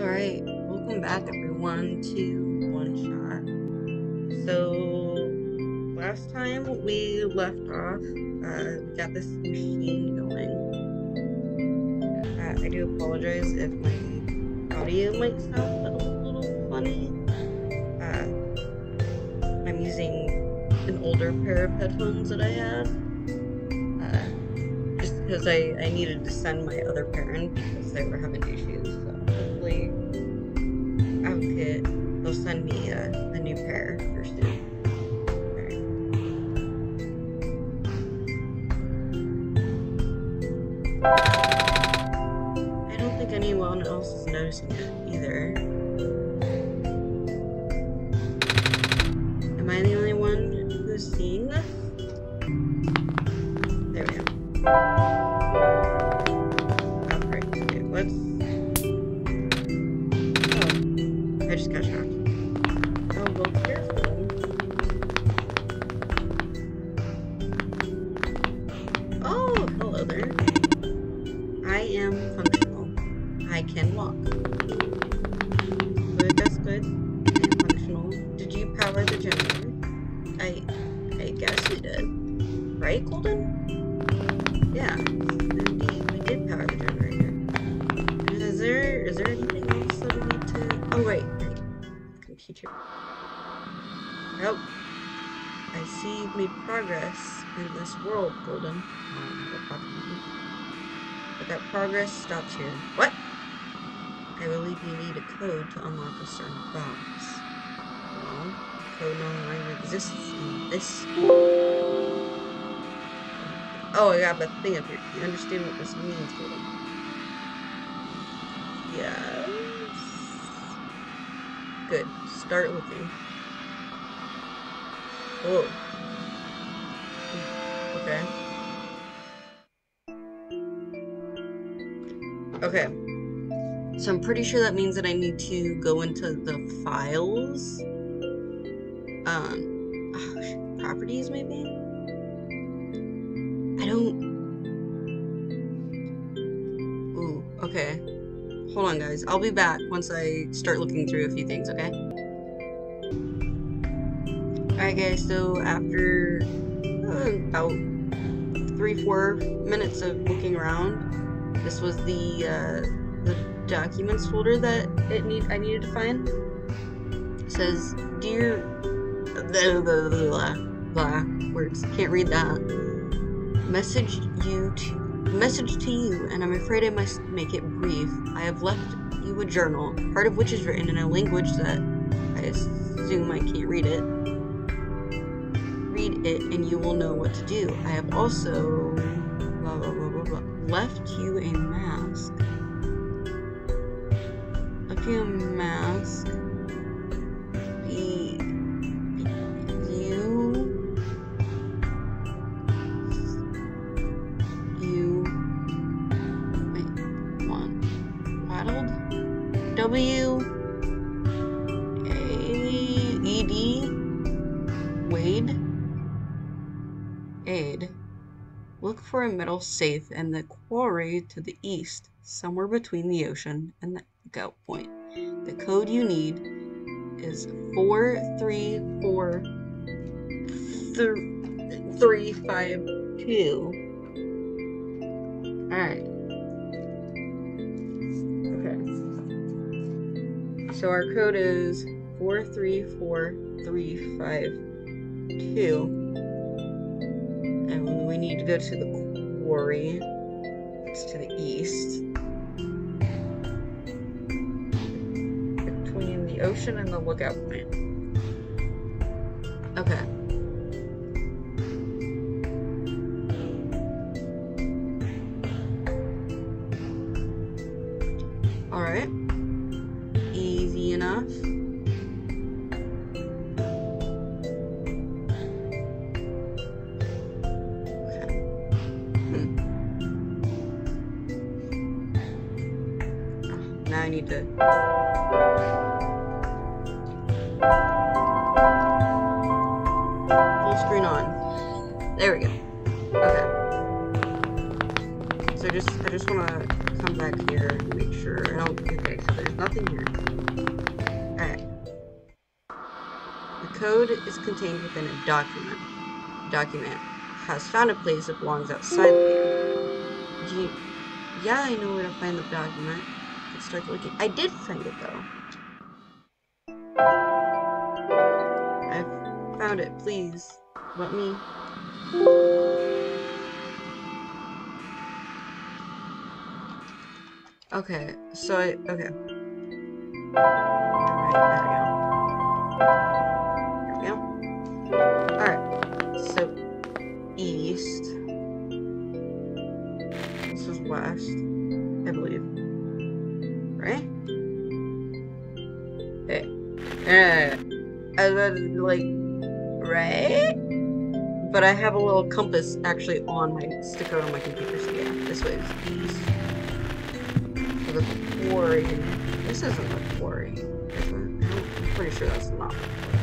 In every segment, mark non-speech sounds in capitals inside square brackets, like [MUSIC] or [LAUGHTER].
Alright, welcome back everyone to OneShot. So, last time we left off, uh, we got this machine going. Uh, I do apologize if my audio might sound a little funny. Uh, I'm using an older pair of headphones that I had. Uh, just because I, I needed to send my other pair because they were having issues. Send me a, a new pair here soon. I don't think anyone else is noticing it either. Progress stops here. What? I believe you need a code to unlock a certain box. Well, code no longer exists in this. Oh, I got a thing up here. You understand what this means, Golden? Yes. Good. Start looking. Whoa. Okay. So I'm pretty sure that means that I need to go into the files. Um, [SIGHS] properties maybe? I don't. Ooh, okay. Hold on, guys. I'll be back once I start looking through a few things, okay? Alright, guys, so after uh, about three, four minutes of looking around, this was the, uh, the documents folder that it need I needed to find. It says, Dear. Blah, blah, blah, blah, words. Can't read that. Message you to message to you, and I'm afraid I must make it brief. I have left you a journal, part of which is written in a language that I assume I can't read it. Read it, and you will know what to do. I have also blah, blah, blah, left you metal safe in the quarry to the east somewhere between the ocean and the lookout point the code you need is four three four three five two Alright. Okay. So our code is 434352. And we need to go to the quarry. It's to the east. Between the ocean and the lookout point. Okay. Document. Document has found a place that belongs outside the game. You, yeah, I know where to find the document. Let's start looking. I did find it though. I found it. Please let me. Okay, so I okay. Compass actually on my stick out on my computer, so yeah, this way is east. So the quarry. This isn't the quarry. Is it? I'm pretty sure that's not the quarry.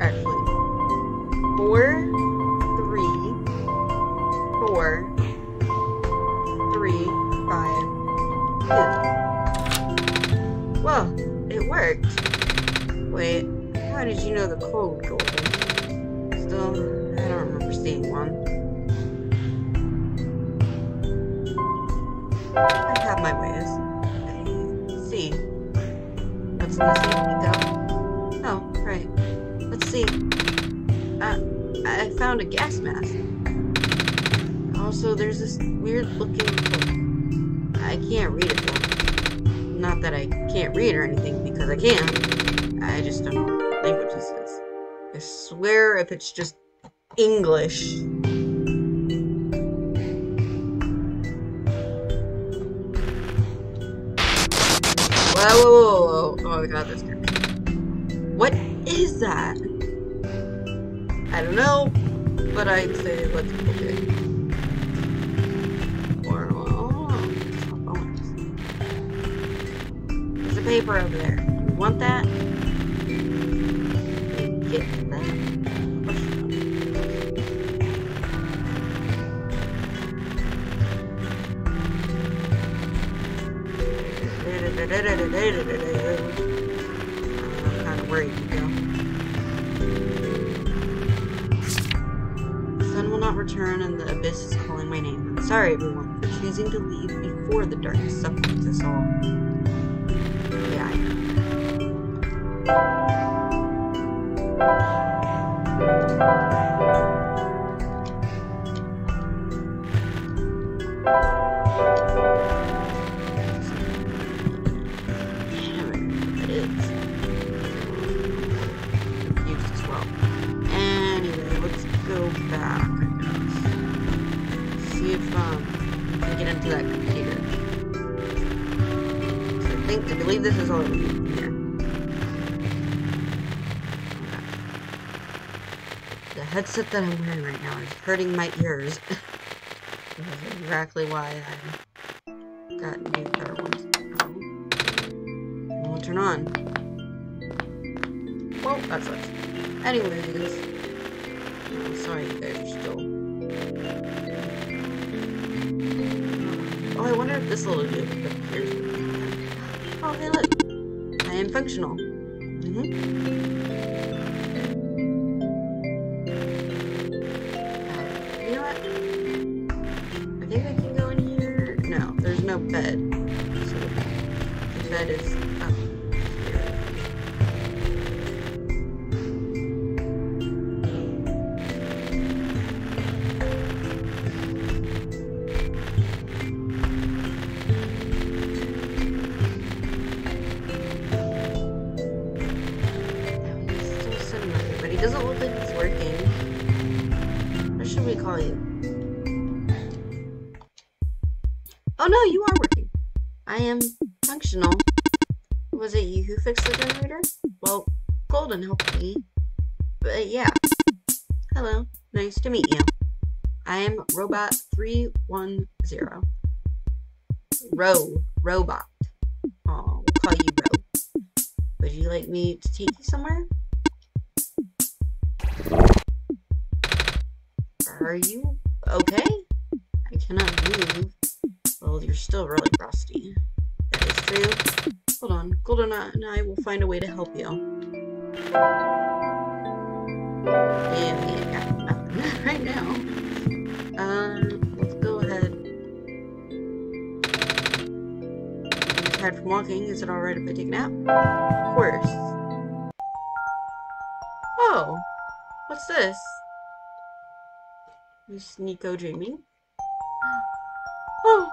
Actually. Four, three, four, three, five, two. Well, it worked. Wait, how did you know the code, Golden? Still, I don't remember seeing one. I have my ways. I see. What's in the see. Uh, I found a gas mask. Also, there's this weird looking book. I can't read it though. Not that I can't read or anything, because I can. I just don't know what language this is. I swear if it's just English. Whoa, whoa, whoa, whoa. Oh my god, that's. What is that? I don't know, but I'd say let's it. Or, oh. There's a paper over there. You want that? Get that? I'm kind of worried, return and the abyss is calling my name. I'm sorry, everyone, for choosing to leave before the darkness suffocates us all. The headset that I'm wearing right now is hurting my ears. [LAUGHS] That's exactly why I got new better ones. Won't turn on. Well, that sucks. Anyways. Oh, sorry you guys are still. Oh, I wonder if this little dude appears. Oh, hey, look. Functional. Mm-hmm. You Ro. Robot. Oh, call you Ro. Would you like me to take you somewhere? Are you okay? I cannot move. Well, you're still really rusty. That is true. Hold on. Golden and I will find a way to help you. Yeah, we ain't got nothing right now. Um, let's go ahead. Tired from walking. Is it alright if I take a nap? Of course. Oh, what's this? Is Niko dreaming? Oh!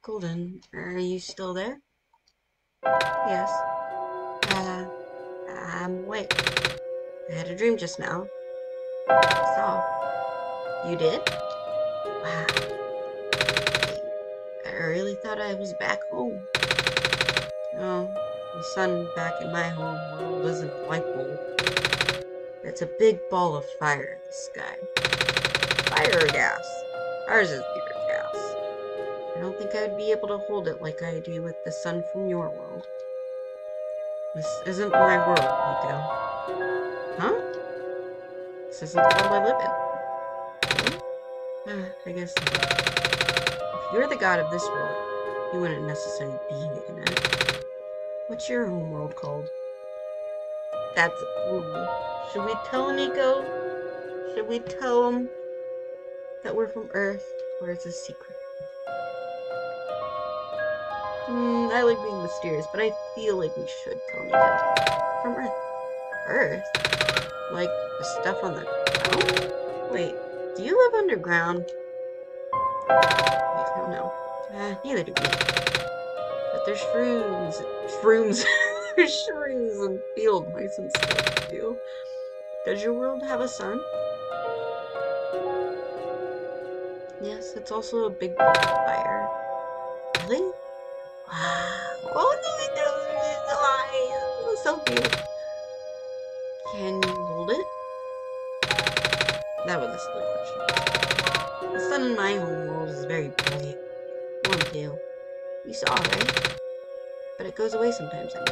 Golden, are you still there? Yes. Uh, I'm awake. I had a dream just now. So, you did? Wow. I really thought I was back home. No, the sun back in my home world isn't a light bulb. It's a big ball of fire in the sky. Fire gas? Ours is pure gas. I don't think I'd be able to hold it like I do with the sun from your world. This isn't my world, Niko. This isn't the world I live in. I guess if you're the god of this world, you wouldn't necessarily be in it. What's your home world called? That's ooh. Should we tell Niko? Should we tell him that we're from Earth, or is it a secret? Hmm, I like being mysterious, but I feel like we should tell Niko. From Earth. Earth? Like the stuff on the ground? Wait, do you live underground? I don't know. Uh, neither do we. But there's shrooms. Shrooms. [LAUGHS] there's shrooms and field mice and stuff too. Does your world have a sun? Yes, it's also a big fire. Really? Wow. Oh no, it does. It's so cute. Goes away sometimes, I mean.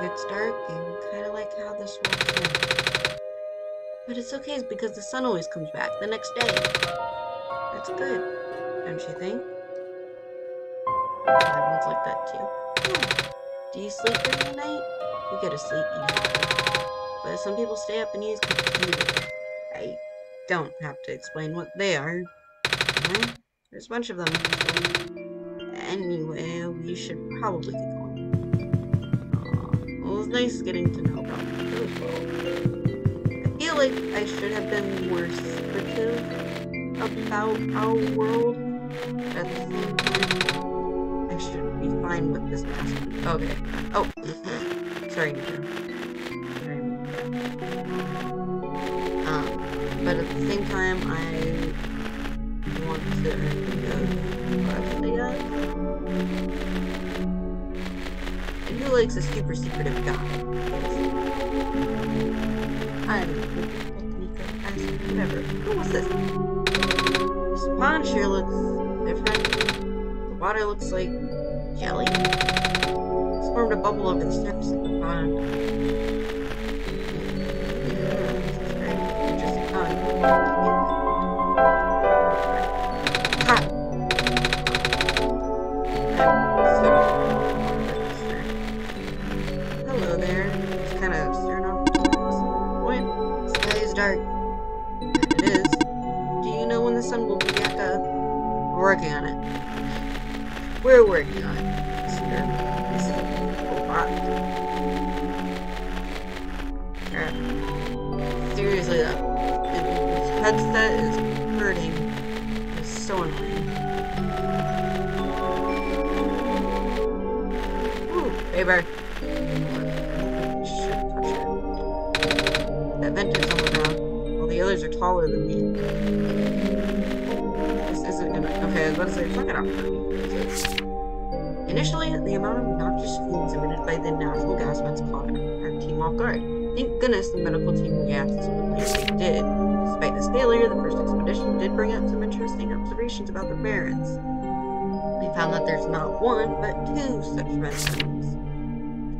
Gets dark and kind of like how this world is. But it's okay because the sun always comes back the next day. That's good, don't you think? Everyone's like that too. Do you sleep during the night? You go to sleep. But some people stay up and use computers. I don't have to explain what they are. There's a bunch of them. Anyway, we should probably get going. Well, it was nice getting to know about well. I feel like I should have been more secretive about our world. At the same time, I should be fine with this mask. Okay. Oh, [LAUGHS] sorry. Um, but at the same time, I want to go trust, I guess. And who likes a super secretive guy? I don't know. Whatever. What's this? This pond sure looks different. The water looks like jelly. It's formed a bubble over the steps of the pond. Initially, the amount of noxious fumes emitted by the natural gas vents caught our team off guard. Thank goodness the medical team reacted quickly as they did. Despite this failure, the first expedition did bring up some interesting observations about the Barrens. They found that there's not one, but two such vent zones.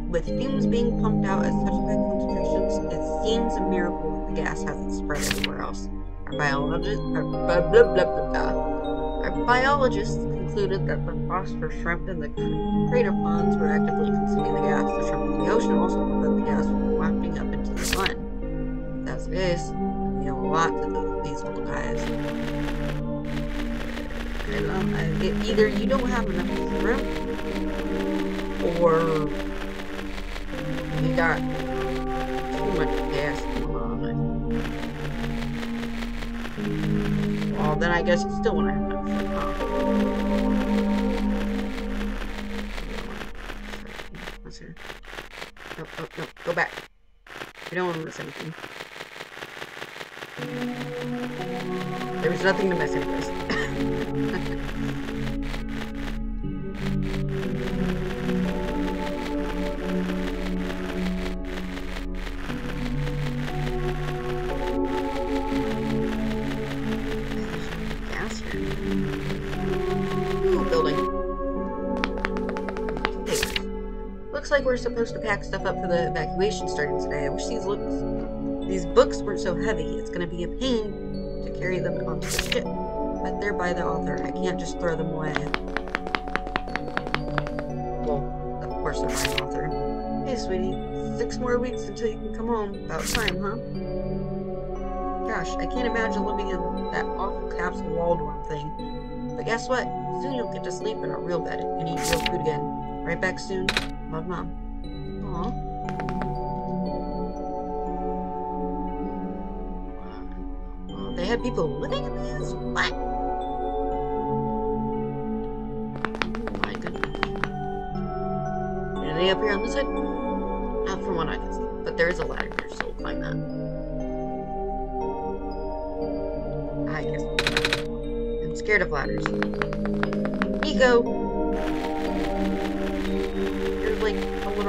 With fumes being pumped out at such high concentrations, it seems a miracle that the gas hasn't spread anywhere else. Our biologists, our, blah, blah, blah. Our biologists concluded that the phosphor shrimp in the crater ponds were actively consuming the gas. The shrimp in the ocean also prevent the gas from wafting up into the sun. That's the case, we owe a lot to the, these little guys. Um, I don't I- it- either you don't have enough shrimp, or you got too much gas going on. Well, then I guess you still want to No, no, go back. We don't want to miss anything. There was nothing to miss anyways. [LAUGHS] like we're supposed to pack stuff up for the evacuation starting today. I wish these looks these books weren't so heavy. It's gonna be a pain to carry them onto the ship. But they're by the author. I can't just throw them away. Well, of course they're by the author. Hey, sweetie. Six more weeks until you can come home. About time, huh? Gosh, I can't imagine living in that awful capsule wall dorm thing. But guess what? Soon you'll get to sleep in a real bed and eat real food again. Right back soon. Love, Mom. Aw. Oh, They had people living in these? What? Oh my goodness. Anything up here on this side? Not from what I can see. But there is a ladder here, so we'll climb that. I guess. I'm scared of ladders. Niko!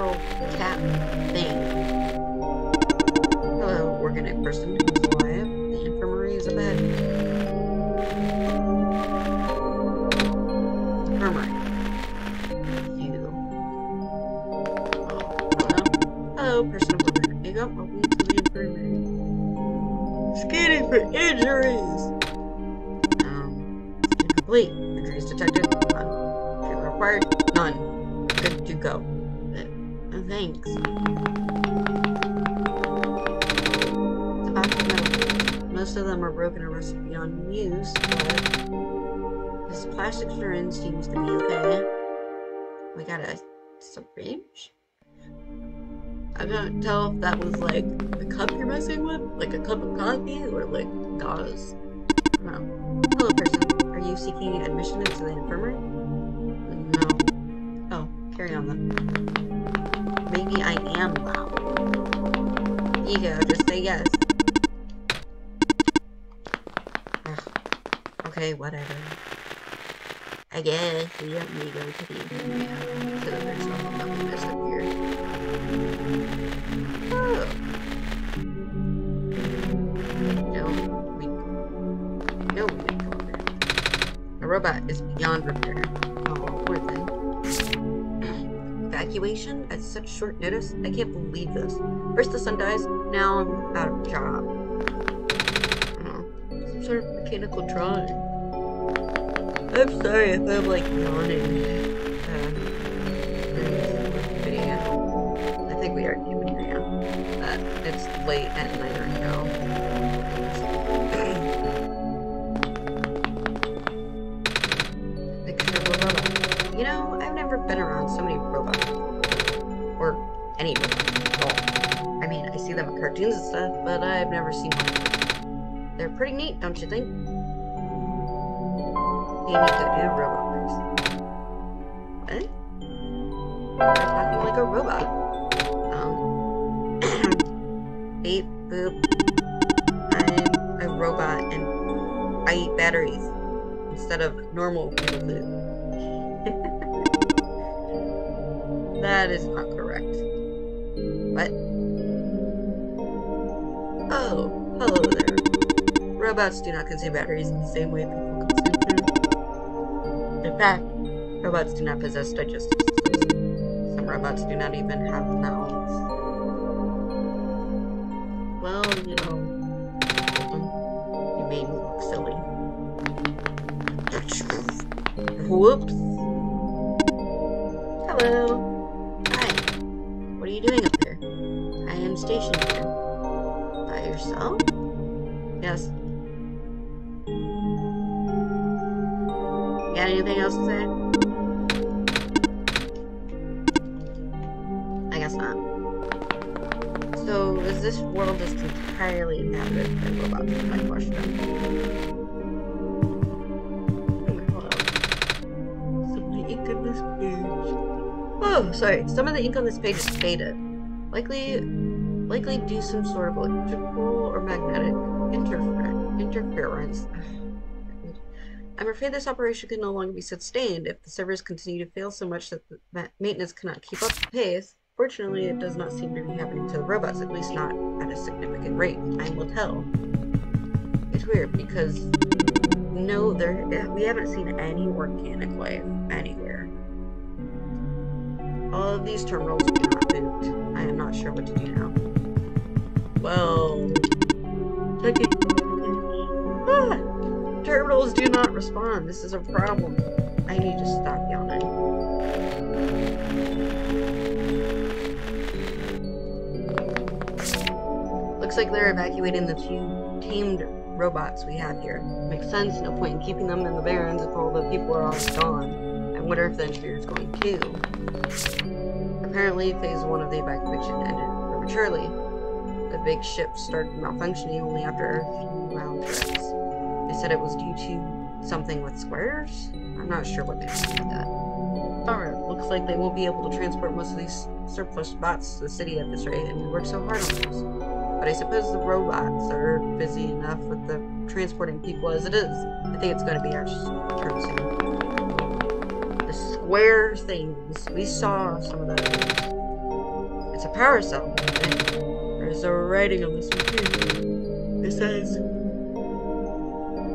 Little cat thing. Hello, organic person tell if that was like the cup you're messing with, like a cup of coffee, or like gauze. I. Hello, person. Are you seeking admission into the infirmary? No. Oh, carry on then. Maybe I am loud. Ego, just say yes. Ugh. Okay, whatever. I guess we don't need to go to the infirmary. So there's nothing No, we. No, we go. The robot is beyond repair. Oh, poor thing. Evacuation at such short notice? I can't believe this. First the sun dies, now I'm out of job. Oh, some sort of mechanical drawing. I'm sorry if I'm like yawning. Late at night of robot. You know, I've never been around so many robots. Or any robots at all. I mean, I see them in cartoons and stuff, but I've never seen one. They're pretty neat, don't you think? You need to do robot voice. What? You're talking like a robot. Beep, boop. I'm a robot and I eat batteries instead of normal food. [LAUGHS] that is not correct. What? Oh, hello there. Robots do not consume batteries in the same way people consume food. In fact, robots do not possess digestive systems. Some robots do not even have mouths. Faded. Likely, likely due some sort of electrical or magnetic interfer interference. I'm afraid this operation can no longer be sustained if the servers continue to fail so much that the ma maintenance cannot keep up the pace. Fortunately, it does not seem to be happening to the robots, at least not at a significant rate. Time will tell. It's weird because no, there we haven't seen any organic life anywhere. All of these terminals do not. I am not sure what to do now. Well. Ah, terminals do not respond. This is a problem. I need to stop yawning. Looks like they're evacuating the few tamed robots we have here. Makes sense, no point in keeping them in the barrens if all the people are already gone. I wonder if the engineer is going too. Apparently, phase one of the evacuation ended prematurely. The big ship started malfunctioning only after a few round trips. They said it was due to something with squares? I'm not sure what they mean by that. Alright, looks like they won't be able to transport most of these surplus bots to the city at this rate, and we worked so hard on those. But I suppose the robots are busy enough with the transporting people as it is. I think it's going to be our turn soon. Square things. We saw some of those. It's a power cell. There's a writing on this one too. It says,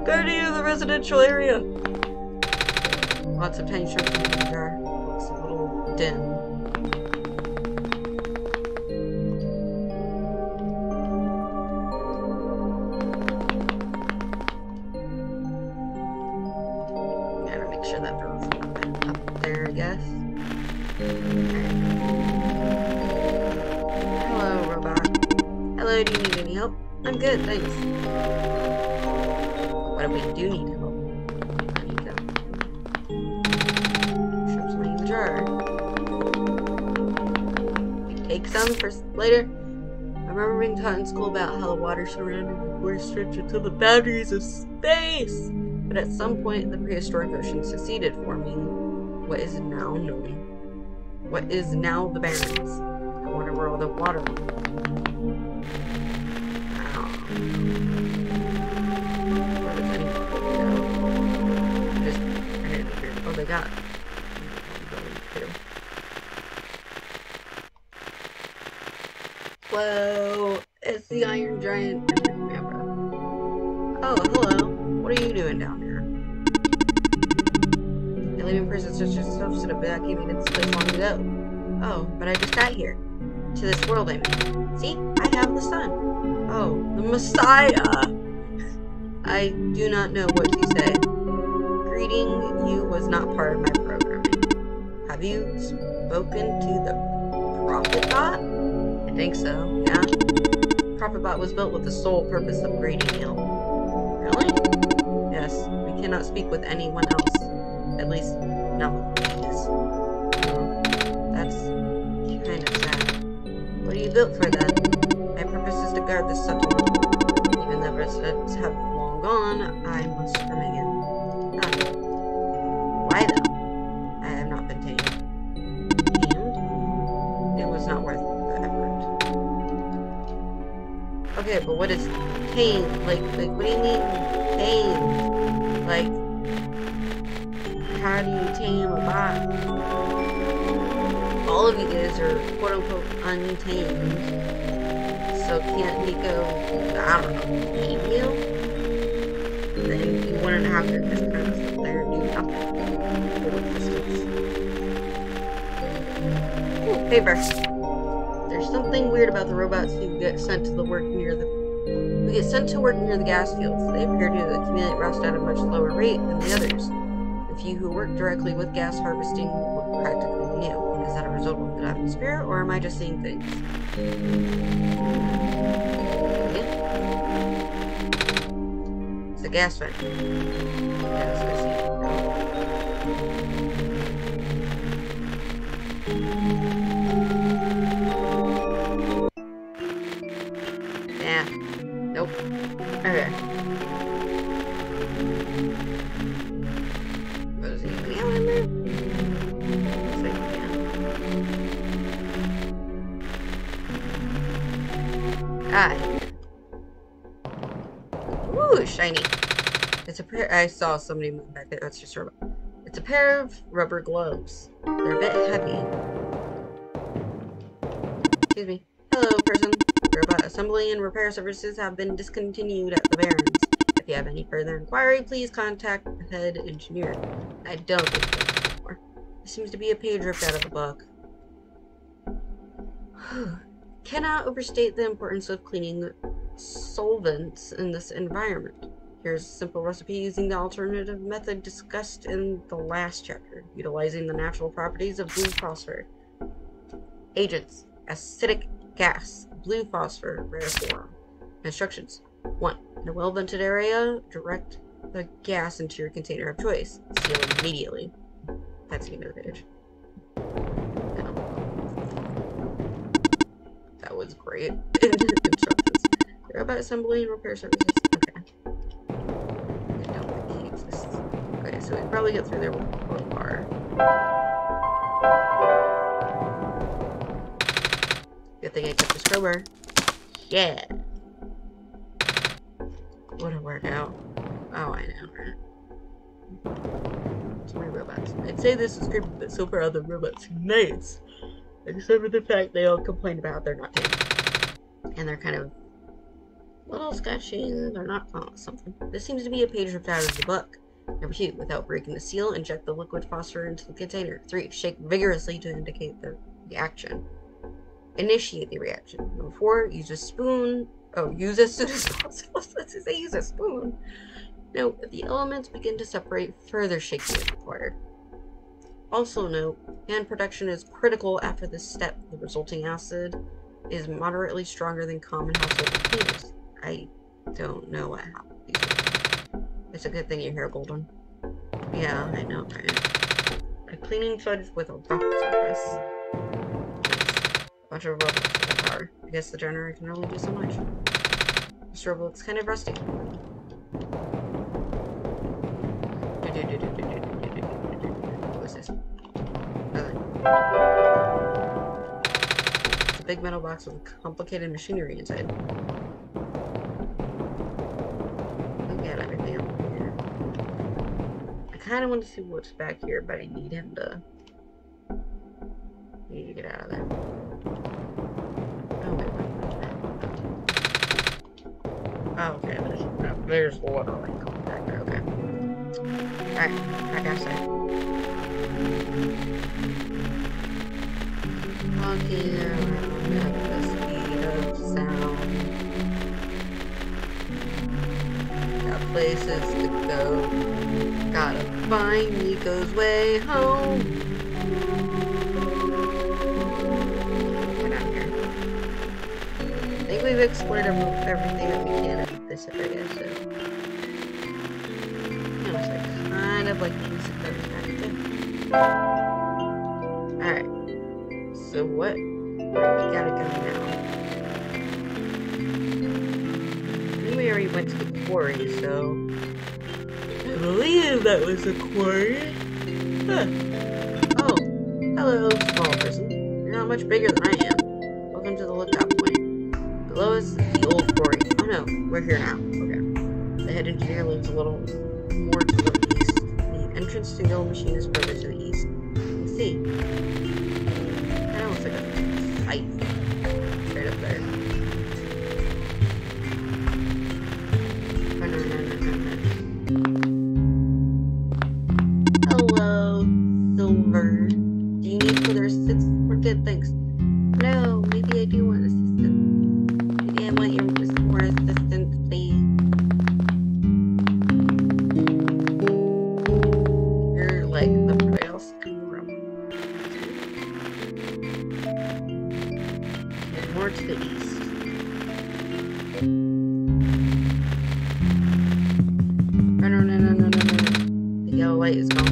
Guardian of the residential area. Lots of tiny strips in the jar. Looks a little dim. School about how the water surrounding the forest stretched until the boundaries of space. But at some point, the prehistoric ocean succeeded, forming what is now known. What is now the Barrens. Wonder where all the water went. Where does any go? Just, I didn't hear. Oh, they got. Down here? The living person such as yourself should have evacuated this place long ago. Oh, but I just got here. To this world, I mean. See? I have the sun. Oh, the Messiah! I do not know what to say. Greeting you was not part of my programming. Have you spoken to the Prophet Bot? I think so, yeah. Prophet Bot was built with the sole purpose of greeting you. Really? Yes, we cannot speak with anyone else. At least, not with. Oh, that's kind of sad. What are you built for then? My purpose is to guard this settlement. Even though residents have long gone, I must remain. Ah. Why though? I have not been tamed. And it was not worth the effort. Okay, but what is tame? Like, like, what do you mean tame. Like, how do you tame a bot? All of you guys are quote unquote untamed. So can't go, I don't know, tame you? Then you wouldn't have to just kind of sit there and do nothing. Ooh, paper. There's something weird about the robots who get sent to the work near the get sent to work near the gas fields. They appear to accumulate rust at a much lower rate than the others. The few who work directly with gas harvesting look practically new. Is that a result of the atmosphere, or am I just seeing things? It's a gas what I see. Ooh, shiny. It's a pair. I saw somebody move back there. That's just robot. It's a pair of rubber gloves. They're a bit heavy. Excuse me. Hello, person. Robot assembly and repair services have been discontinued at the Barrens. If you have any further inquiry, please contact the head engineer. I don't think there's anymore. This seems to be a page ripped out of a book. [SIGHS] Cannot overstate the importance of cleaning solvents in this environment. Here's a simple recipe using the alternative method discussed in the last chapter, utilizing the natural properties of blue phosphor. Agents, acidic gas, blue phosphor, rare form. Instructions. 1. In a well-vented area, direct the gas into your container of choice. Seal immediately. That's the end of the page. That was great. [LAUGHS] Robot assembly and repair services. Okay. I he exists. Okay, so we probably get through there with a bar. Good thing I kept the scrubber. Yeah. What a workout. Oh, I know, right? Many robots. I'd say this is creepy, but so far other robots nice. Except for the fact they all complain about they're not tame. And they're kind of little sketchy. They're not something. This seems to be a page ripped out of the book. Number two, without breaking the seal, inject the liquid phosphor into the container. Three, shake vigorously to indicate the reaction. Initiate the reaction. Number four, use a spoon. Oh, use as soon as possible. Let's say use a spoon. Note, if the elements begin to separate, further shaking is required. Also note, hand production is critical after this step. The resulting acid is moderately stronger than common household cleaners. I don't know what happened. It's a good thing you're here, Golden. Yeah, I know, right? A cleaning fudge with a rock surface. Bunch of robots with power. I guess the generator can only do so much. This robot looks kind of rusty. What is this? It's a big metal box with complicated machinery inside. Kind of want to see what's back here, but I need him to. Need to get out of there. Oh, wait, what? Oh, okay, there's, no, there's water like going back there, okay. Alright. Walking around at the speed of sound. Got places to go. Gotta find Niko's way home. Get out here. I think we've explored everything that we can in this area, so. Honestly, I kind of like these perspective. Alright. So what? We gotta go now? I think we already went to the quarry, so. That was a quarry. Huh. Oh. Hello, small person. You're not much bigger than more to the east. The yellow light is gone.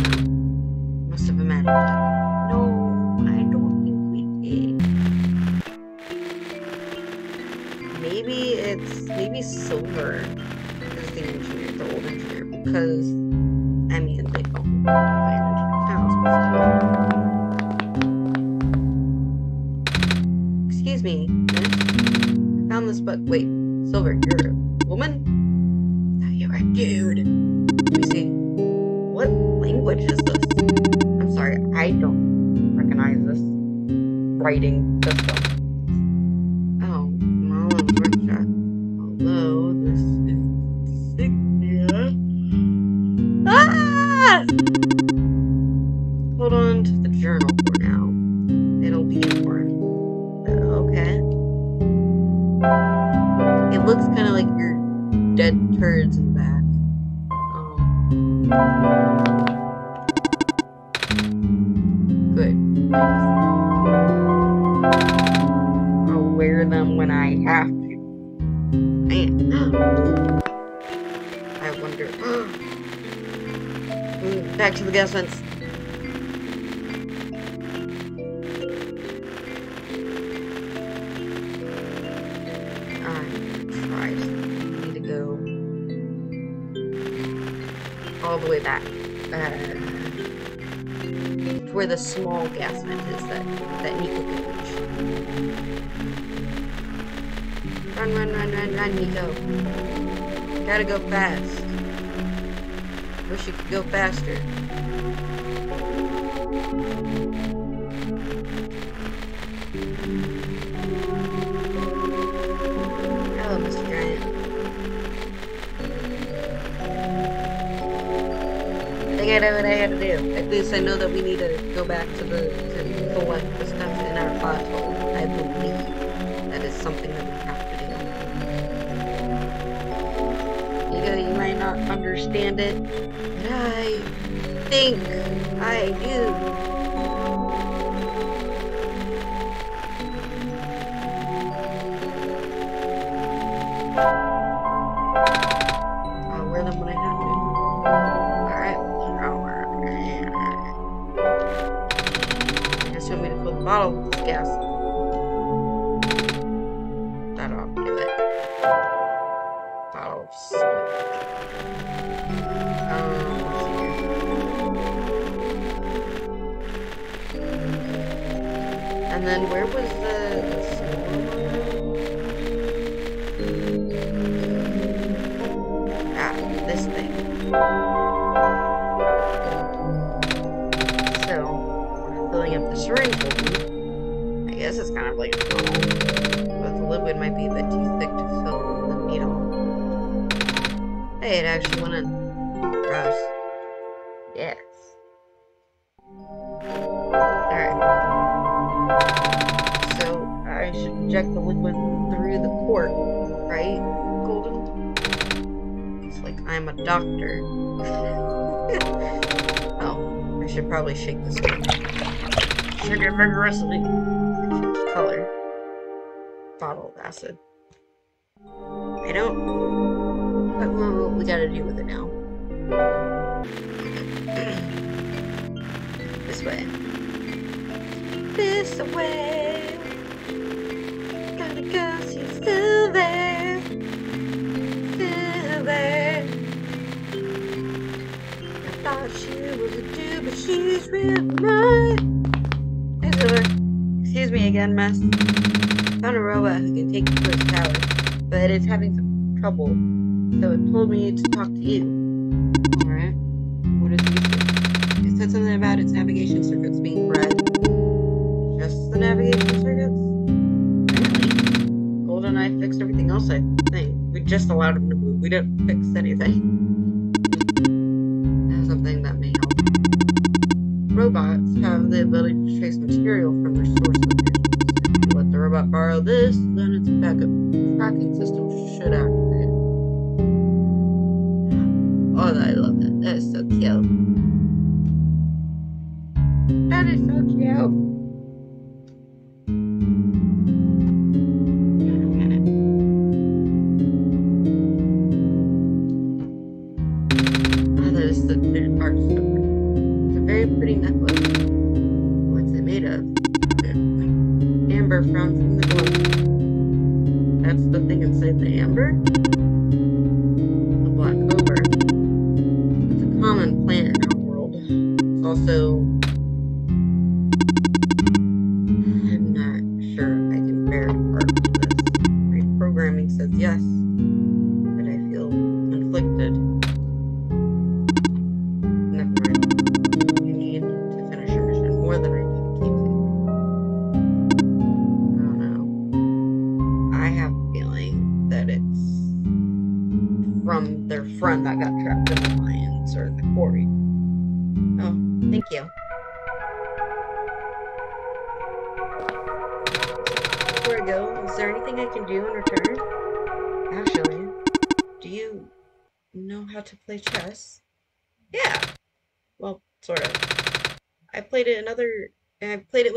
Again, I what I had to do. At least I know that we need to go back to the to, to what was covered in our foxhole. I believe that is something that we have to do. You know, you might not understand it, but I think I do. having some trouble. So it told me to talk to you. Alright? What does it do? It said something about its navigation circuits being red. Just the navigation circuits? Golden I fixed everything else, I think. We just allowed him to move. We didn't fix anything. Something that may help. Robots have the ability to trace material from their sources. Let the robot borrow this, then it's a backup tracking system should activate. Oh, I love that. That is so cute.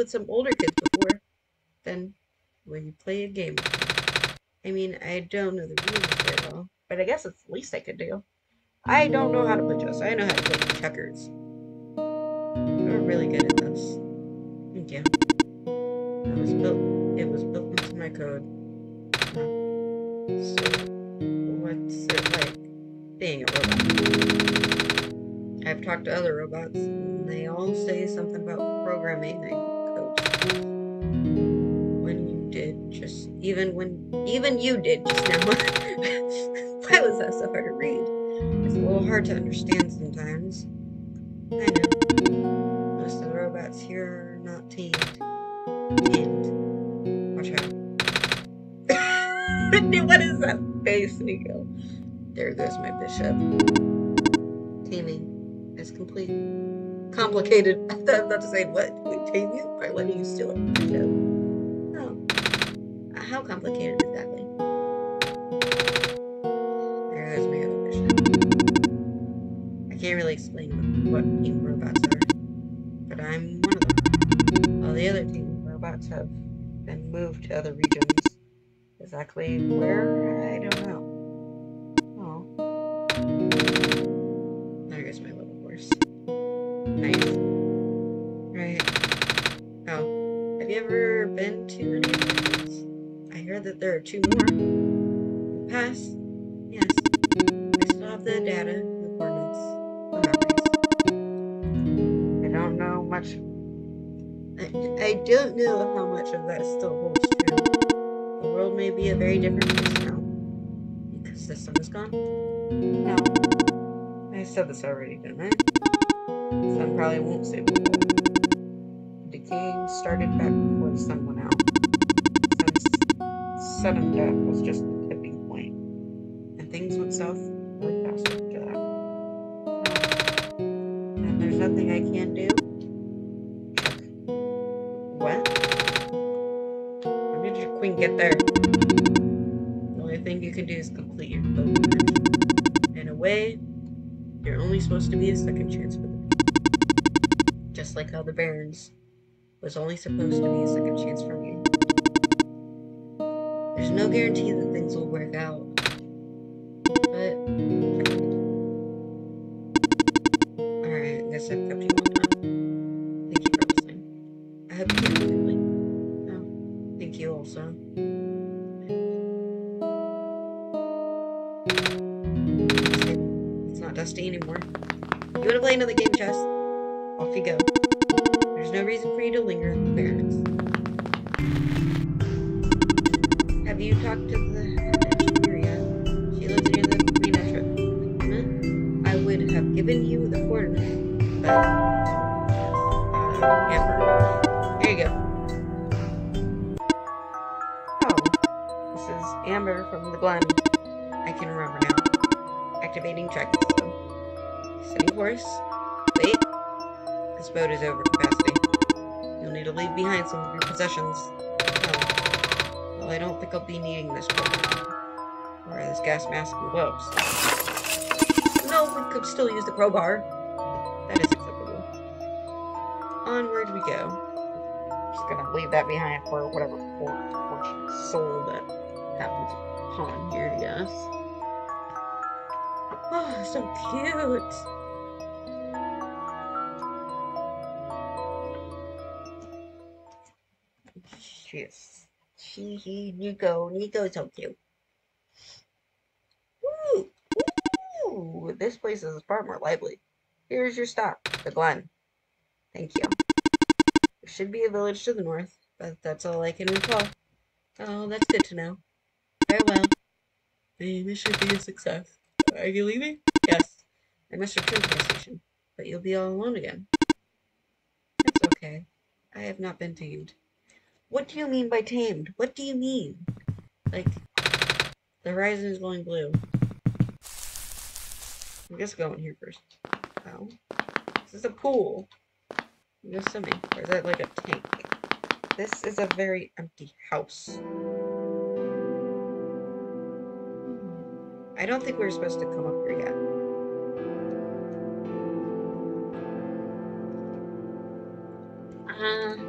With some older kids before. Then when you play a game? I mean, I don't know the rules very well, but I guess it's the least I could do. I don't know how to play chess. I know how to play checkers. You're really good at this. Thank you. It was built. It was built into my code. So, what's it like being a robot? I've talked to other robots, and they all say something about programming. When you did just even when even you did just now. [LAUGHS] Why was that so hard to read? It's a little hard to understand sometimes. I know. Most of the robots here are not tamed. Tamed. Watch out. [LAUGHS] what is that face, Niko? There goes my bishop. Taming is complete. Complicated. [LAUGHS] I'm about to say, what? We tame you by letting you steal bishop? No. How complicated exactly? There goes my other bishop. I can't really explain what team robots are, but I'm one of them. All the other team robots have been moved to other regions. Exactly where? I don't know. That there are two more. Pass? Yes. I still have the data, the coordinates, the memories. I don't know much. I, I don't know how much of that still holds true. The world may be a very different place now. Because the sun is gone? No. I said this already, didn't I? The sun probably won't save the world. Decaying started back before the sun went out. Sudden death was just the tipping. And things went south really fast after that. And there's nothing I can do? What? How did your queen get there? The only thing you can do is complete your pilgrimage. In a way, you're only supposed to be a second chance for the people. Just like how the Barrens was only supposed to be a second chance for me. There's no guarantee that things will work out. But Alright, I guess I've kept. Thank you for listening. I hope you have a good night. Oh, thank you also. It's not dusty anymore. You wanna play another game, Chess? Off you go. There's no reason for you to linger in the barracks. Have you talked to the yet? She lives near the metro. I would have given you the coordinate. But, uh, Amber. There you go. Oh, this is Amber from the Glen. I can remember now. Activating tracking system. Setting course. Wait. This boat is over capacity. You'll need to leave behind some of your possessions. Well, I don't think I'll be needing this boat. Or this gas mask and gloves. No, we could still use the crowbar. That is acceptable. Onward we go. Just gonna leave that behind for whatever fortune soul that happens upon here, yes. Oh, so cute. Hee hee, Niko. So cute. Ooh, this place is far more lively. Here's your stop, the Glen. Thank you. There should be a village to the north, but that's all I can recall. Oh, that's good to know. Farewell. This should be a success. Are you leaving? Yes. I must return to the station, but you'll be all alone again. That's okay. I have not been tamed. What do you mean by tamed? What do you mean? Like, the horizon is going blue. I'm just going here first. Oh. This is a pool. I'm assuming. Or is that like a tank? This is a very empty house. I don't think we are supposed to come up here yet. Uh,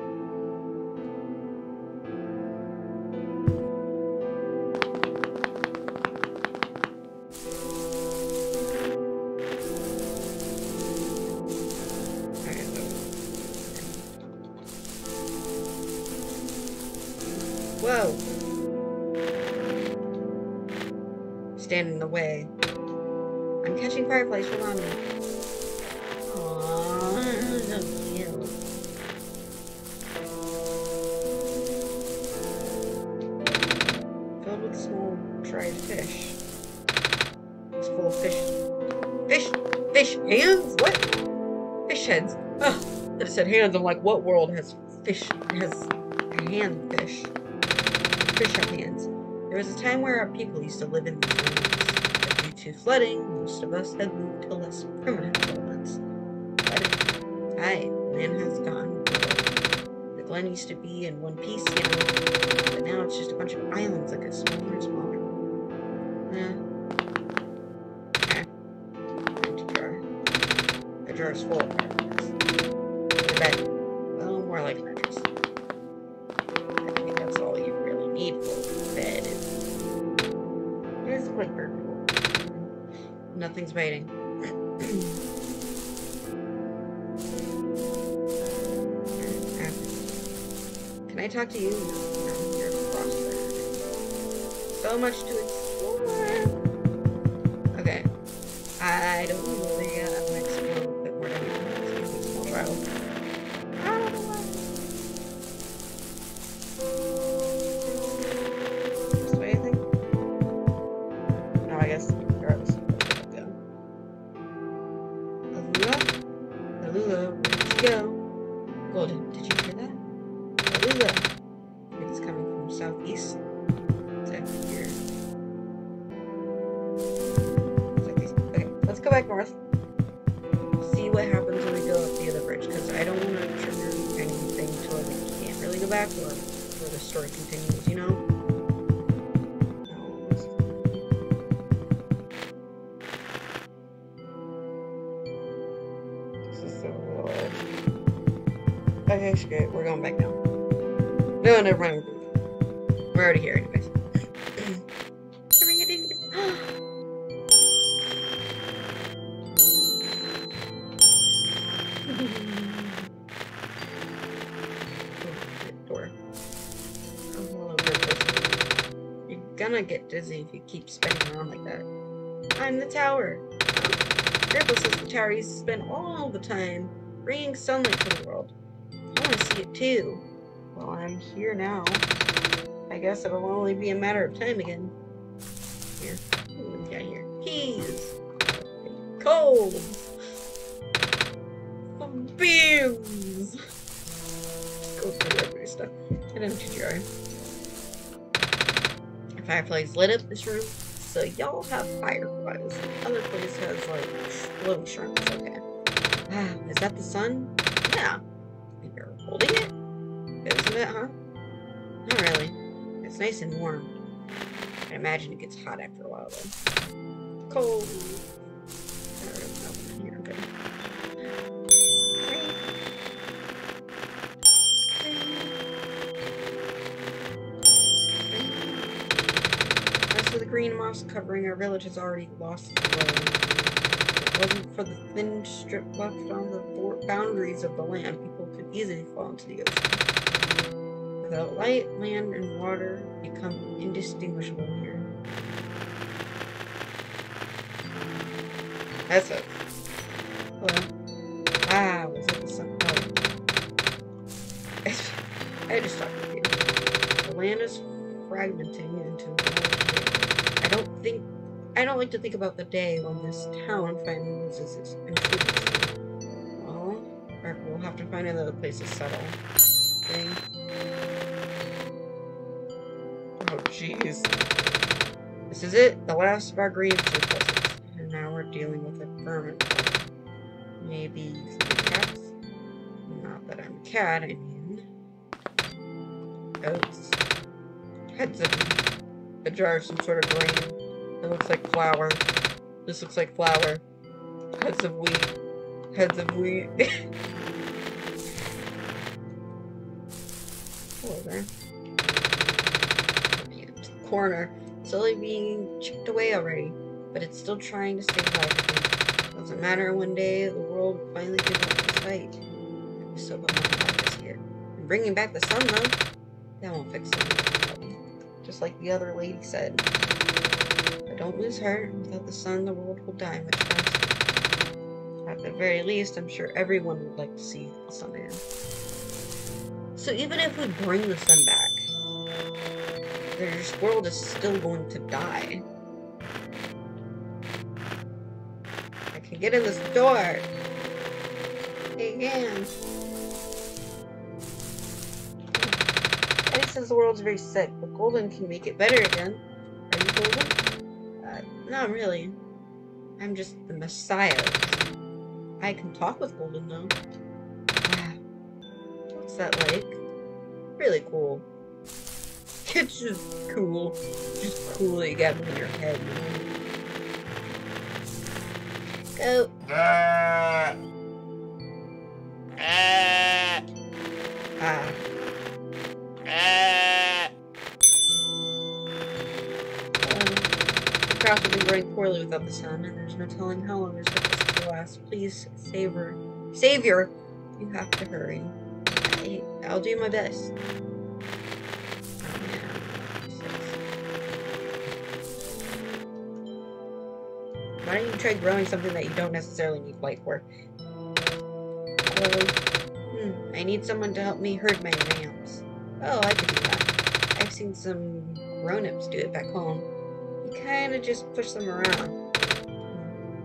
hands. I'm like, what world has fish, has hand fish? Fish have hands. There was a time where our people used to live in these lands, due to flooding, most of us had moved to less permanent settlements. But aye, land has gone. The glen used to be in one piece, you know, but now it's just a bunch of islands that get smaller and smaller. Eh. Jar is full The. Well, more like a mattress. I think that's all you really need for a bed. It is quite comfortable. Nothing's biting. [CLEARS THROAT] Can I talk to you? So much to No, Okay, screw it. We're going back now. No, never mind. We're already here, anyways. Door. I'm all over the place. You're gonna get dizzy if you keep spinning around like that. I'm the tower. Grandpa says the tower to spend all the time bringing sunlight to the too. Well, I'm here now. I guess it'll only be a matter of time again. Here. What got here? Keys. Cold! Beams! Go through everybody's stuff. And then TGR. Fireflies lit up this room, so y'all have fireflies. The other place has like little shrimps, okay. Ah, [SIGHS] is that the sun? Yeah. You're holding it? Isn't it, huh? Not really. It's nice and warm. I imagine it gets hot after a while though. Cold. The green moss covering our village has already lost its glow. If it wasn't for the thin strip left on the boundaries of the land, could easily fall into the ocean. Without light, land, and water become indistinguishable here. That's it. Well, ah, was it the sun? Oh. [LAUGHS] I just talked with you. The land is fragmenting into I don't think I don't like to think about the day when this town finally loses its. To find another place to settle. Thing. Oh jeez. This is it, the last of our green surpluses. And now we're dealing with a vermin. Maybe some cats? Not that I'm a cat, I mean. Oats. Heads of a jar of some sort of grain. It looks like flour. This looks like flour. Heads of wheat. Heads of wheat. [LAUGHS] There. Corner. Slowly being chipped away already. But it's still trying to stay alive Doesn't matter one day the world finally give up the fight. So but my here. And bringing back the sun though, that won't fix it just like the other lady said. But don't lose heart. Without the sun, the world will die much faster. At the very least, I'm sure everyone would like to see the sun again. So even if we bring the sun back, this world is still going to die. I can get in this door. Again. Eddie says the world's very sick, but Golden can make it better again. Are you Golden? Uh, not really. I'm just the Messiah. I can talk with Golden, though. That like? Really cool. It's just cool. Just cool that you got in your head, Go. Ah. Ah. Ah. crops have been growing poorly without the sun, and there's no telling how long this will last. Please, Savior. Savior! You have to hurry. I'll do my best. Why don't you try growing something that you don't necessarily need light for? hmm, I need someone to help me herd my lambs. Oh, I can do that. I've seen some grown-ups do it back home. You kind of just push them around.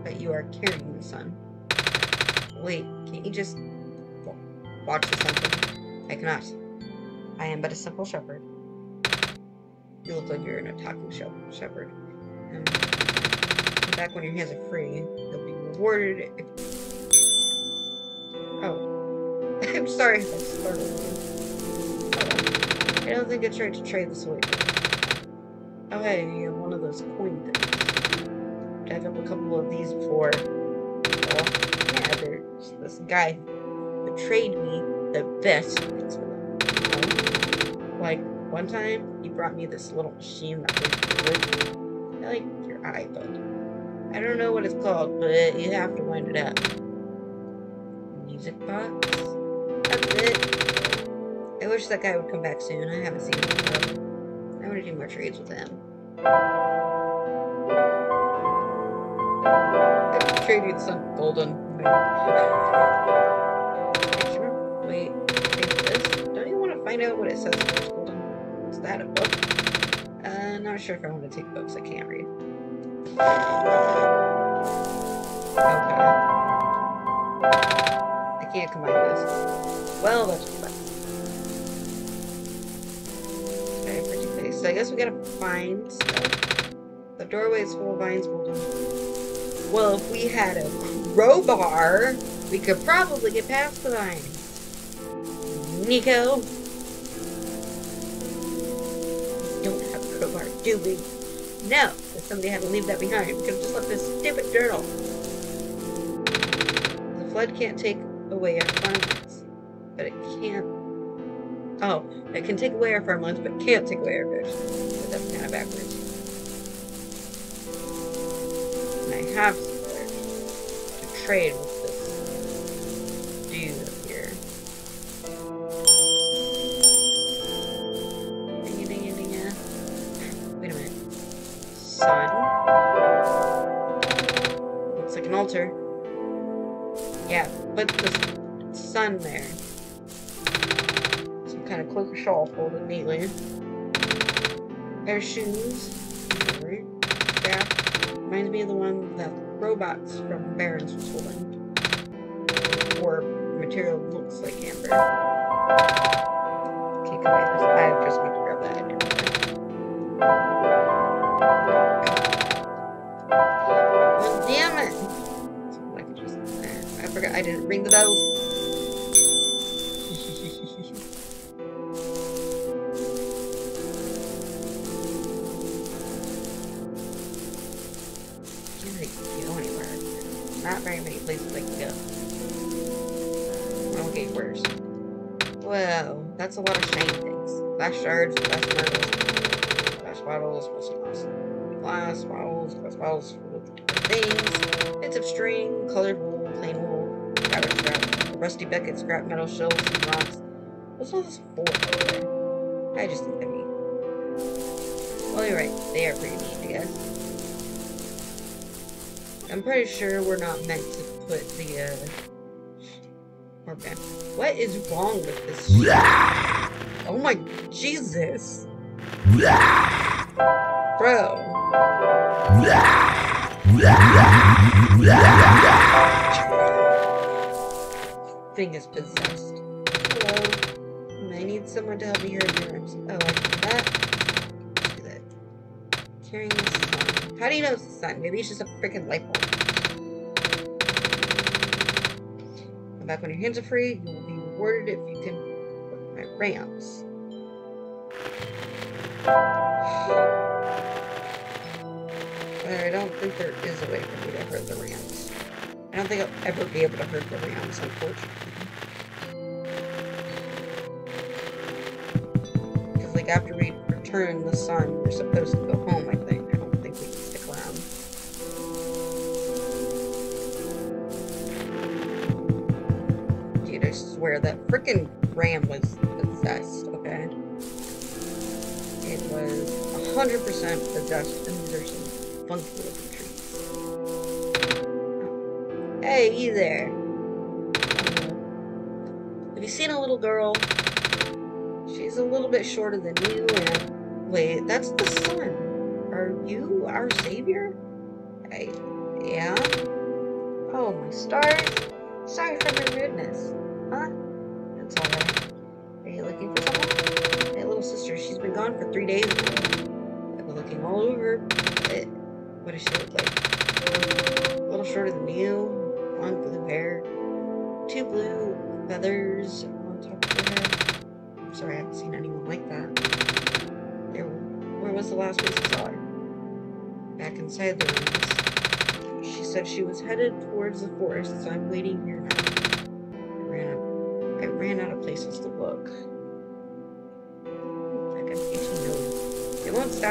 But you are carrying the sun. Wait, can't you just watch the sun? I cannot. I am but a simple shepherd. You look like you're an attacking shepherd. Um, back when your hands are free, you'll be rewarded. Oh. [LAUGHS] I'm sorry if I startled you. I don't think it's right to trade this away. Oh hey, you have one of those coin things. I've up a couple of these before. Well, yeah, there's this guy betrayed me the best things for them. Like, one time, he brought me this little machine that was good. I like your iPod. I don't know what it's called, but you have to wind it up. Music box? That's it. I wish that guy would come back soon. I haven't seen him. I want to do more trades with him. I trade with some golden. [LAUGHS] find out what it says? Is that a book? Uh, not sure if I want to take books I can't read. Okay. I can't combine this. Well, that's fine. Okay, pretty face. So I guess we gotta find stuff. The doorway is full of vines. Well, if we had a crowbar, we could probably get past the vines. Niko? A do we? No, but somebody had to leave that behind. We could have just left this stupid journal. The flood can't take away our farmlands, but it can't. Oh, it can take away our farmlands, but can't take away our fish. But that's kind of backwards. And I have some to trade with Pair of shoes. Alright. Staff. Reminds me of the one that robots from Barrens was holding. Or material looks like amber. Can't combine this. I just meant to grab that. Well, damn it! I forgot. I didn't ring the bell. Flash shards, flash metals, flash bottles, what's glass bottles, glass bottles different things, bits of string, colored wool, plain wool, scrap rusty bucket, scrap metal shells, and rocks. What's all this for? I just think they're neat. Well, you're right. They are pretty neat, I guess. I'm pretty sure we're not meant to put the, uh... What is wrong with this? Oh my Jesus. Bro. Thing is possessed. Hello. I need someone to help me here in rooms. Oh, I can do that. Do that. Carrying the sun. How do you know it's the sun? Maybe it's just a freaking light bulb. Come back when your hands are free. You will be rewarded if you can But I don't think there is a way for me to hurt the rams. I don't think I'll ever be able to hurt the rams, unfortunately. Because, like, after we return the sun, we're supposed to go 100% possessed, and these are some funky looking trees. Hey, you there. Have you seen a little girl? She's a little bit shorter than you, and wait, that's the sun. Are you our savior?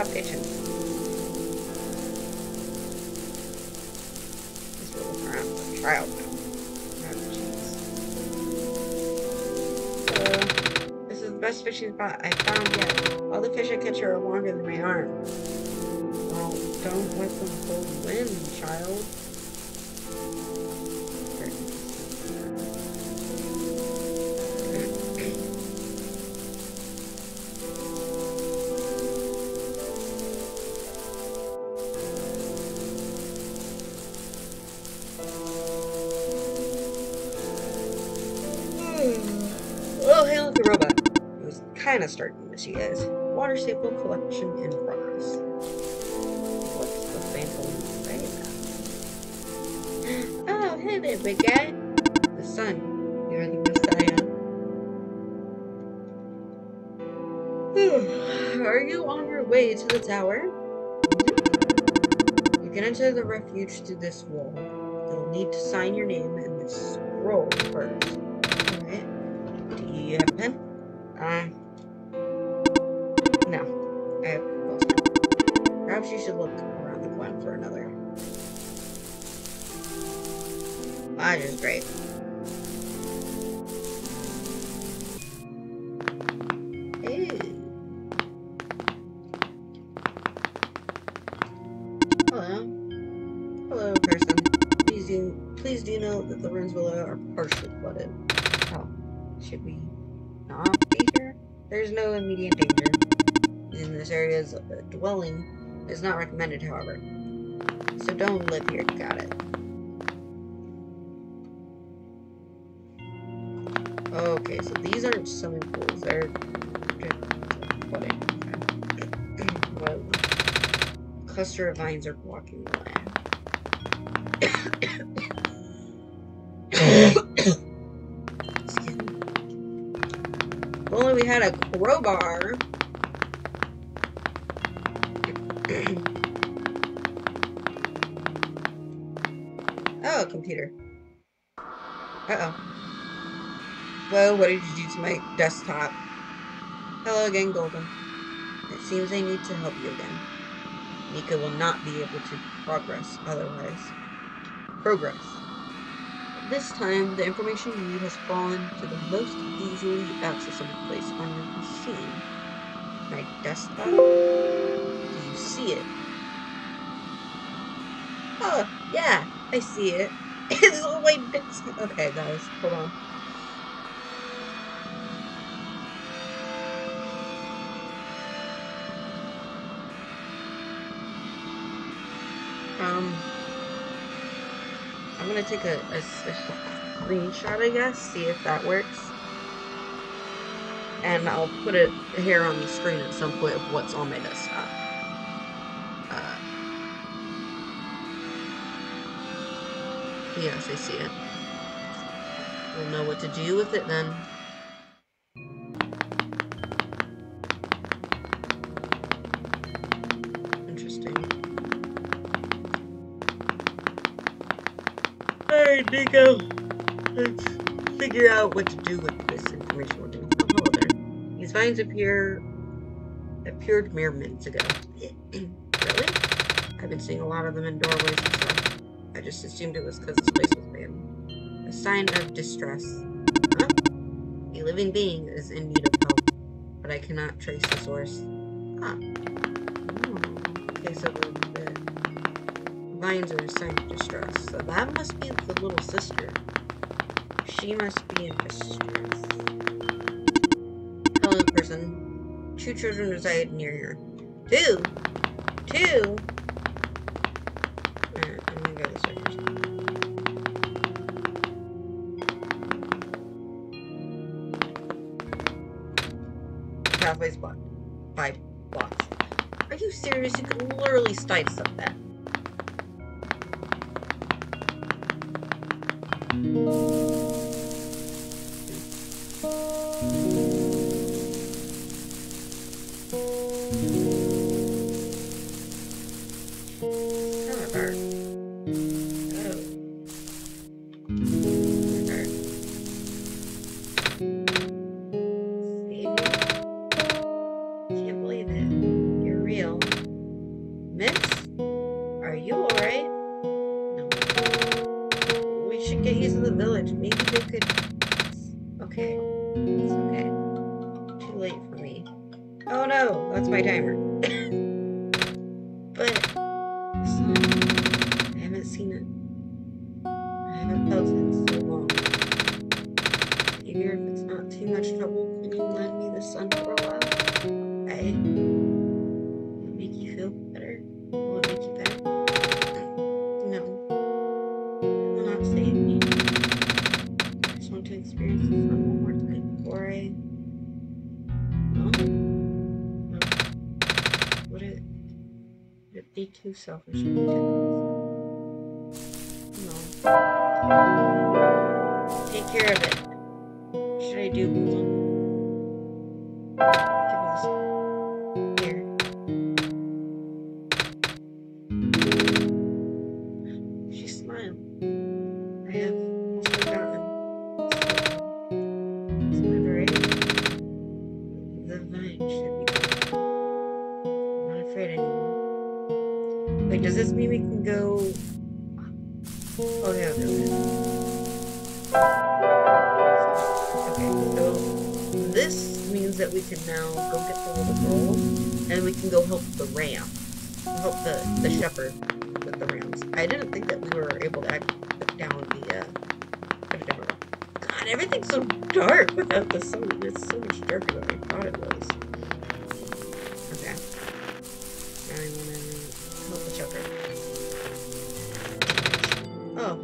Looking around for now. This is the best fishing spot I've found yet. All the fish I catch are longer than my arm. Well, don't let them the wind, child. Miss you guys. Water sample collection in progress. What's the sample say [GASPS] now? Oh, hey there, big guy. The sun. You're the Messiah. Are you on your way to the tower? You can enter the refuge through this wall. You'll need to sign your name in this scroll first. Alright. Do you have a pen? Uh, dwelling is not recommended, however. So don't live here, got it. Okay, so these aren't swimming pools, they're. Well, [COUGHS] cluster of vines are blocking the [COUGHS] me. If only we had a crowbar. Uh-oh. Whoa, what did you do to my desktop? Hello again, Golden. It seems I need to help you again. Niko will not be able to progress otherwise. Progress. This time, the information you need has fallen to the most easily accessible place on your machine. My desktop? Do you see it? Oh, yeah, I see it. It's my desktop. Okay, guys, hold on. Um, I'm gonna take a, a, a screenshot, I guess, see if that works. And I'll put it here on the screen at some point of what's on my desktop. Yes, I see it. We'll know what to do with it then. Interesting. Alright, Niko. Let's figure out what to do with this information we're from Holiday. These vines appear appeared mere minutes ago. [CLEARS THROAT] really? I've been seeing a lot of them in doorways and stuff. Just assumed it was because this place was banned. A sign of distress. Huh? A living being is in need of help, but I cannot trace the source. Ah. Oh. Okay, so the, the vines are a sign of distress. So that must be the little sister. She must be in distress. Hello, person. Two children reside near here. Two? Two? You could literally sidestep that. selfish.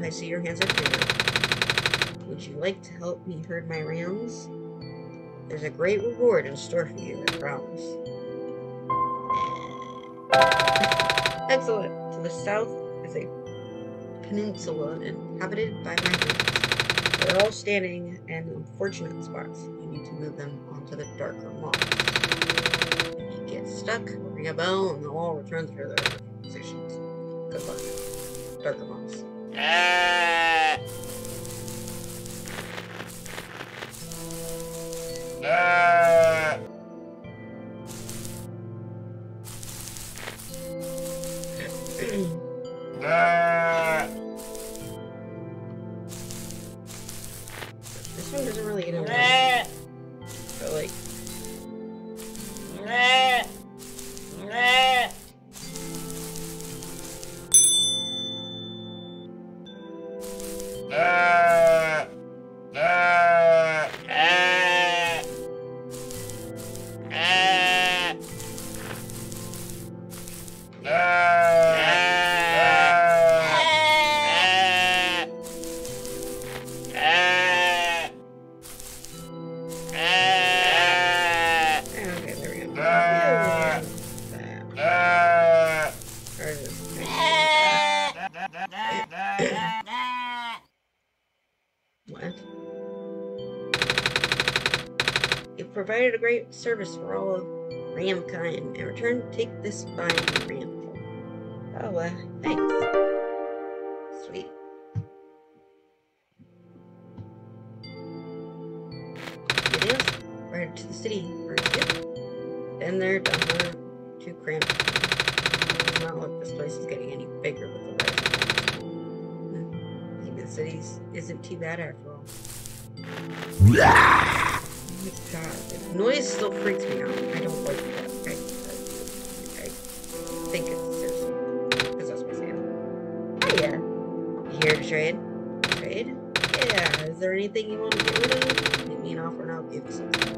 I see your hands are clear. Would you like to help me herd my rams? There's a great reward in store for you, I promise. [LAUGHS] Excellent. To the south is a peninsula inhabited by Rams. They're all standing in unfortunate spots. You need to move them onto the darker moss. If you get stuck, ring a bell and they'll all return to their positions. Good luck. Darker moss. And service for all of Ramkind. In return, take this vine. trade. Trade. Yeah, is there anything you want to get rid of? Leave me an offer and I'll give you something.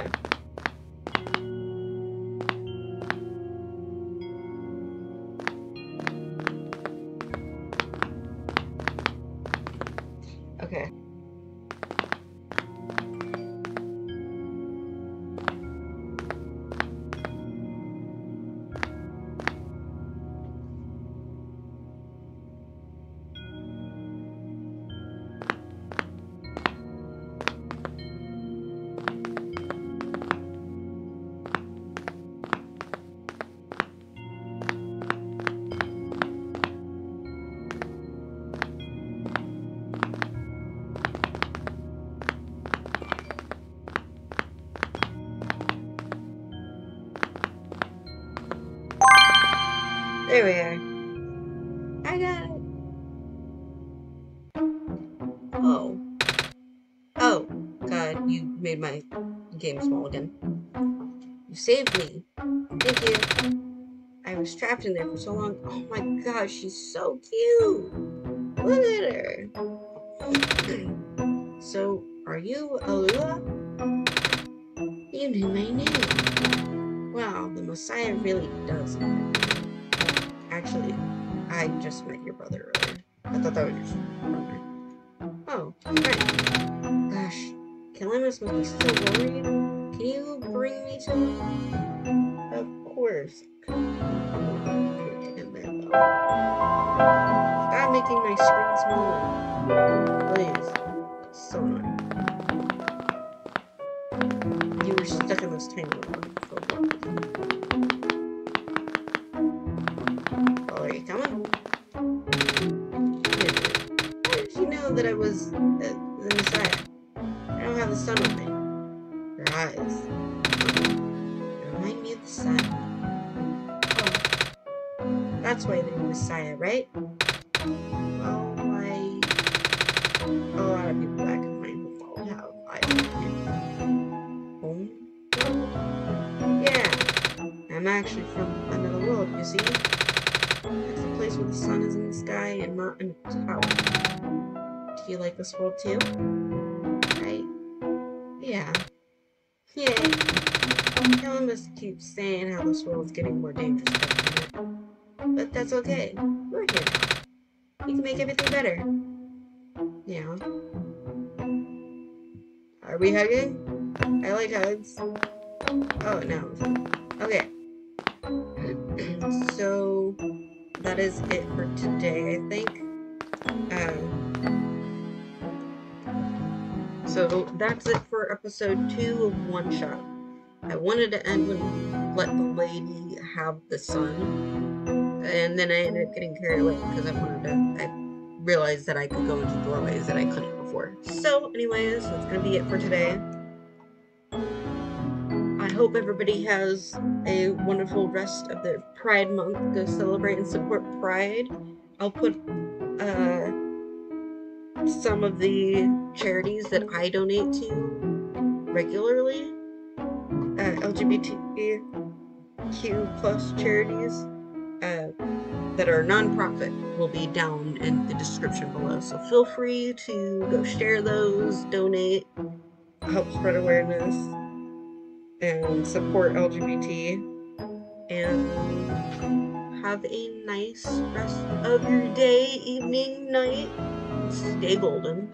Okay. So long. Oh my gosh, she's so cute. Look at her. [CLEARS THROAT] so, are you Alula? You knew my name. Wow, the Messiah really does. Actually, I just met your brother earlier. I thought that was your brother. Oh, right. Gosh, Calamus must be so worried. Can you bring me to him? Of course. Stop making my screen smaller. Please. So annoying. You were stuck in this tiny actually from another world, you see? It's a place where the sun is in the sky and not in a tower. Do you like this world too? Right? Yeah. Yay. Calamus keeps saying how this world is getting more dangerous. But that's okay. We're here. We can make everything better. Yeah. Are we hugging? I like hugs. Oh, no. Okay. So, that is it for today, I think. Um, so, that's it for episode two of OneShot. I wanted to end when let the lady have the sun, and then I ended up getting carried away because I wanted to. I realized that I could go into doorways that I couldn't before. So, anyways, that's gonna be it for today. Hope everybody has a wonderful rest of their Pride Month. Go celebrate and support Pride. I'll put uh, some of the charities that I donate to regularly. Uh, LGBTQ plus charities uh, that are nonprofit will be down in the description below. So feel free to go share those, donate, help spread awareness, and support LGBT. And have a nice rest of your day, evening, night. Stay golden.